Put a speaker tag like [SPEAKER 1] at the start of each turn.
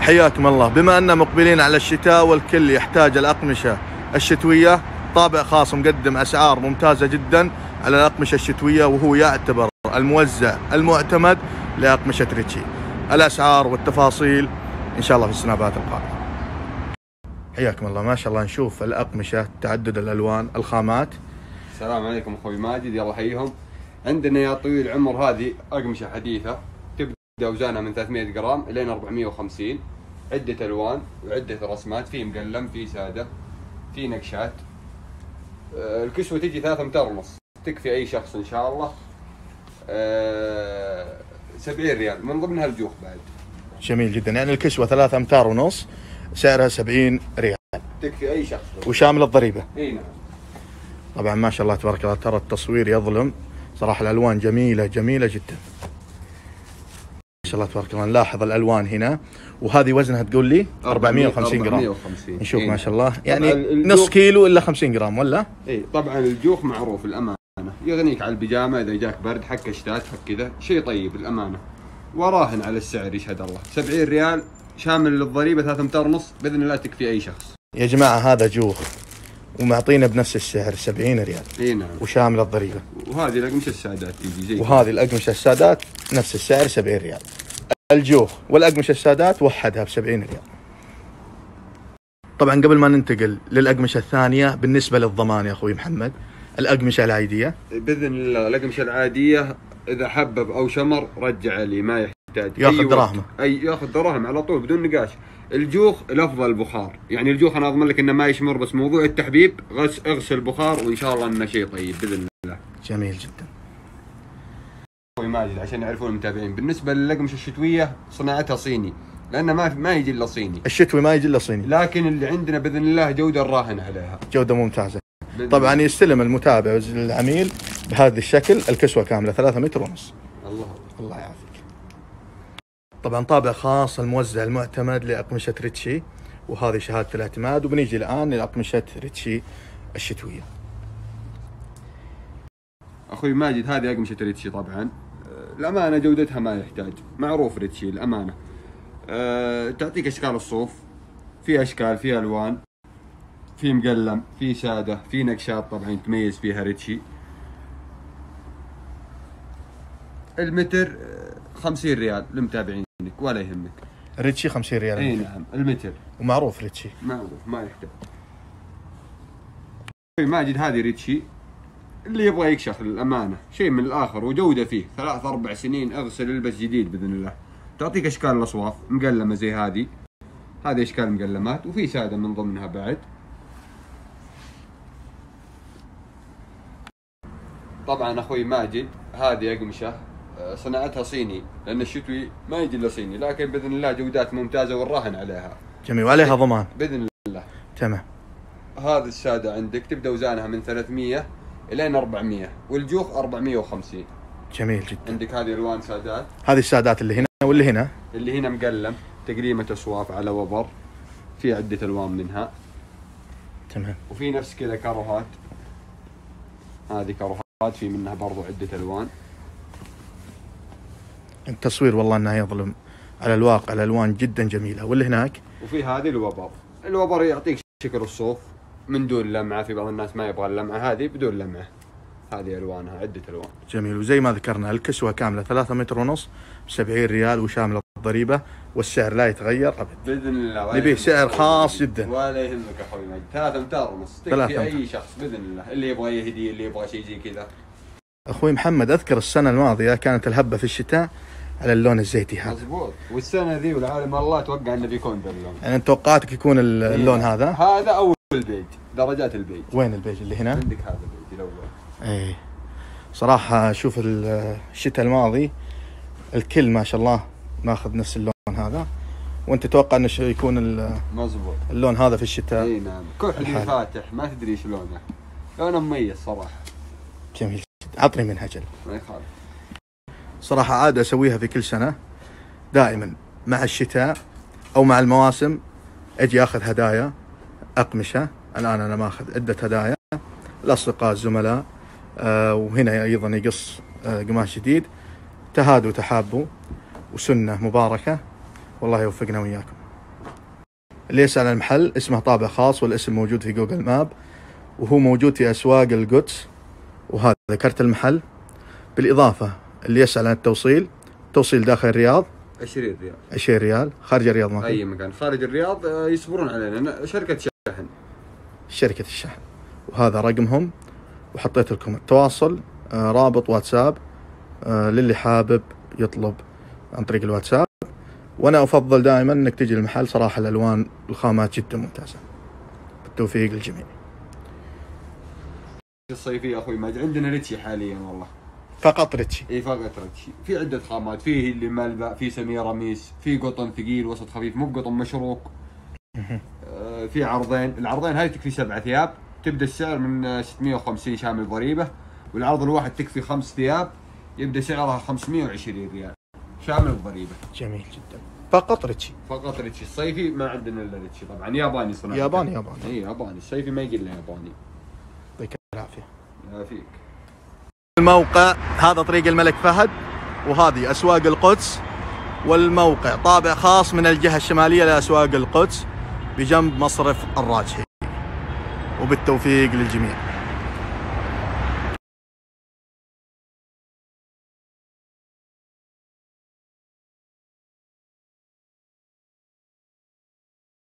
[SPEAKER 1] حياكم الله. بما أننا مقبلين على الشتاء والكل يحتاج الأقمشة الشتوية طابع خاص مقدم أسعار ممتازة جدا على الأقمشة الشتوية وهو يعتبر الموزع المعتمد لأقمشة ريتشي. الأسعار والتفاصيل إن شاء الله في السنابات القادمة. حياكم الله. ما شاء الله نشوف الأقمشة تعدد الألوان الخامات.
[SPEAKER 2] السلام عليكم أخوي ماجد يلا حيهم عندنا يا طويل العمر هذه أقمشة حديثة. تبدا اوزانها من 300 جرام الين 450 عدة ألوان وعدة رسمات في مقلم في سادة في نقشات آه، الكسوة تجي 3 امتار ونص. تكفي أي شخص إن شاء الله. آه، 70 ريال. من ضمنها الجوخ بعد.
[SPEAKER 1] جميل جدا. يعني الكسوة ثلاثة أمتار ونص سعرها 70 ريال.
[SPEAKER 2] تكفي أي شخص.
[SPEAKER 1] وشامل الضريبة.
[SPEAKER 2] إي نعم.
[SPEAKER 1] طبعا ما شاء الله تبارك الله ترى التصوير يظلم. صراحة الألوان جميلة جميلة جدا. شاء الله تبارك الله. نلاحظ الألوان هنا. وهذه وزنها تقول لي 450 جرام.
[SPEAKER 2] 450
[SPEAKER 1] نشوف
[SPEAKER 2] إي
[SPEAKER 1] ما. شاء الله. يعني نص كيلو إلا 50 جرام ولا؟
[SPEAKER 2] اي طبعا الجوخ معروف الأمانة. يغنيك على البيجامة إذا جاك برد حق كشتات حق كذا شيء طيب الأمانة. وراهن على السعر يشهد الله. 70 ريال شامل للضريبة 3 امتار ونص بإذن الله تكفي أي شخص.
[SPEAKER 1] يا جماعة هذا جوخ. ومعطينا بنفس السعر 70 ريال.
[SPEAKER 2] اي نعم.
[SPEAKER 1] وشامل الضريبة.
[SPEAKER 2] وهذه الأقمشة السادات تيجي زي
[SPEAKER 1] وهذه الأقمشة السادات نفس السعر 70 ريال. الجوخ والأقمشة السادات وحدها ب 70 ريال. طبعا قبل ما ننتقل للأقمشة الثانية بالنسبة للضمان يا أخوي محمد الأقمشة العادية.
[SPEAKER 2] بإذن الله الأقمشة العادية إذا حبب أو شمر رجع لي ما يحتاج.
[SPEAKER 1] ياخذ
[SPEAKER 2] أي.
[SPEAKER 1] دراهمه.
[SPEAKER 2] أي ياخذ دراهم على طول بدون نقاش. الجوخ الأفضل بخار يعني الجوخ أنا أضمن لك إنه ما يشمر بس موضوع التحبيب غس اغسل بخار وإن شاء الله إنه شيء طيب بإذن الله.
[SPEAKER 1] جميل جدا.
[SPEAKER 2] ماجد عشان يعرفون المتابعين. بالنسبة للاقمشه الشتوية صناعتها صيني لأنه ما ما يجي إلا صيني.
[SPEAKER 1] الشتوي ما يجي إلا صيني.
[SPEAKER 2] لكن اللي عندنا بإذن الله جودة الراهن عليها.
[SPEAKER 1] جودة ممتازة.
[SPEAKER 2] بإذن
[SPEAKER 1] طبعا. يستلم المتابع العميل بهذا الشكل الكسوة كاملة ثلاثة متر ونص.
[SPEAKER 2] الله.
[SPEAKER 1] الله يعافيك. طبعا طابع خاص الموزع المعتمد لأقمشة ريتشي وهذه شهادة الاعتماد. وبنيجي الآن لأقمشة ريتشي الشتوية.
[SPEAKER 2] أخوي ماجد هذه أقمشة ريتشي طبعا. الأمانة جودتها ما يحتاج. معروف ريتشي الأمانة. أه تعطيك أشكال الصوف. في أشكال في ألوان. في مقلم في سادة في نقشات طبعا يتميز فيها ريتشي. المتر آه، 50 ريال لمتابعينك ولا يهمك.
[SPEAKER 1] ريتشي 50 ريال.
[SPEAKER 2] إي
[SPEAKER 1] المتر.
[SPEAKER 2] نعم المتر.
[SPEAKER 1] ومعروف ريتشي.
[SPEAKER 2] معروف ما يحتاج. ماجد هذه ريتشي. اللي يبغى يكشخ للامانه شيء من الآخر وجودة فيه. ثلاث أربع سنين أغسل البس جديد بإذن الله. تعطيك إشكال الأصواف مقلمة زي هذه. هذه إشكال مقلمات وفي سادة من ضمنها بعد. طبعا أخوي ماجد هذه أقمشة آه، صناعتها صيني لأن الشتوي ما يجي إلا صيني لكن بإذن الله جودات ممتازة والراهن عليها.
[SPEAKER 1] جميل. وعليها ضمان.
[SPEAKER 2] بإذن الله.
[SPEAKER 1] تمام.
[SPEAKER 2] هذه السادة عندك تبدأ اوزانها من 300 إلين 400 والجوخ 450
[SPEAKER 1] جميل جدا.
[SPEAKER 2] عندك هذه الوان سادات؟
[SPEAKER 1] هذه السادات اللي هنا واللي هنا.
[SPEAKER 2] اللي هنا مقلم تقليمه اصواف على وبر في عدة ألوان منها.
[SPEAKER 1] تمام.
[SPEAKER 2] وفي نفس كذا كروهات. هذه كروهات في منها برضو عدة ألوان.
[SPEAKER 1] التصوير والله إنه يظلم. على الواقع الألوان جدا جميلة. واللي هناك؟
[SPEAKER 2] وفي هذه الوبر. الوبر يعطيك شكل الصوف. من دون لمعة في بعض الناس ما يبغى اللمعة هذه بدون لمعة. هذه ألوانها عدة ألوان.
[SPEAKER 1] جميل. وزي ما ذكرنا الكسوة كاملة ثلاثة متر ونص ب 70 ريال وشامله الضريبة والسعر لا يتغير ابدا.
[SPEAKER 2] بإذن الله.
[SPEAKER 1] نبيه سعر خاص. جدا.
[SPEAKER 2] ولا يهمك أخوي ماجد ثلاثة امتار ونص. تكفي. أي شخص بإذن الله. اللي يبغى يهدي اللي يبغى شيء زي كذا.
[SPEAKER 1] أخوي محمد أذكر السنة الماضية كانت الهبة في الشتاء على اللون الزيتي هذا.
[SPEAKER 2] مضبوط والسنة ذي والعالم الله أتوقع إنه بيكون ذا اللون
[SPEAKER 1] يعني توقعاتك يكون ال- اللون هذا؟
[SPEAKER 2] هذا أول البيج درجات البيج
[SPEAKER 1] وين البيج اللي هنا؟
[SPEAKER 2] عندك هذا البيج الأول
[SPEAKER 1] إيه. صراحة شوف ال- الشتاء الماضي الكل ما شاء الله ماخذ نفس اللون هذا. وأنت تتوقع إنه يكون
[SPEAKER 2] مضبوط
[SPEAKER 1] اللون هذا في الشتاء؟
[SPEAKER 2] إي نعم. كحلي
[SPEAKER 1] الحالة.
[SPEAKER 2] فاتح ما تدري إيش لونه. لونه مميز صراحة.
[SPEAKER 1] جميل. جدا عطني منها جل
[SPEAKER 2] ما يخالف.
[SPEAKER 1] صراحة عادة أسويها في كل سنة. دائما مع الشتاء أو مع المواسم أجي أخذ هدايا أقمشة. الآن أنا ماخذ عدة هدايا. الأصدقاء الزملاء آه وهنا أيضا يقص آه قماش جديد. تهادوا تحابوا وسنة مباركة. والله يوفقنا وإياكم. اللي يسأل عن المحل اسمه طابع خاص والاسم موجود في جوجل ماب وهو موجود في أسواق القدس وهذا كرت المحل. بالإضافة اللي يسأل عن التوصيل توصيل داخل الرياض.
[SPEAKER 2] 20 ريال.
[SPEAKER 1] 20 ريال. خارج الرياض ما
[SPEAKER 2] أي مكان. خارج الرياض آه، يصبرون علينا. شركة شحن
[SPEAKER 1] شركة الشحن. وهذا رقمهم وحطيت لكم التواصل آه، رابط واتساب آه، للي حابب يطلب عن طريق الواتساب. وأنا أفضل دائما إنك تجي المحل صراحة الألوان الخامات جدا ممتازة. بالتوفيق للجميع.
[SPEAKER 2] الصيفية أخوي ماجد عندنا ريتشي حاليا والله.
[SPEAKER 1] فقط ريتشي.
[SPEAKER 2] اي فقط ريتشي. في عدة خامات فيه اللي ملبع في سميراميس في قطن ثقيل وسط خفيف مو بقطن مشروق في عرضين. العرضين هاي تكفي سبع ثياب. تبدأ السعر من آه، 650 شامل ضريبة والعرض الواحد تكفي خمس ثياب يبدأ سعرها 520 ريال شامل الضريبه
[SPEAKER 1] جميل جدا. فقط ريتشي.
[SPEAKER 2] فقط ريتشي. الصيفي ما عندنا إلا ريتشي طبعا. ياباني صناعة.
[SPEAKER 1] ياباني ياباني.
[SPEAKER 2] إي ياباني. الصيفي ما يقل ياباني.
[SPEAKER 1] يعطيك العافية.
[SPEAKER 2] يعافيك.
[SPEAKER 1] الموقع هذا طريق الملك فهد وهذه أسواق القدس. والموقع طابع خاص من الجهة الشمالية لأسواق القدس. بجنب مصرف الراجحي. وبالتوفيق للجميع.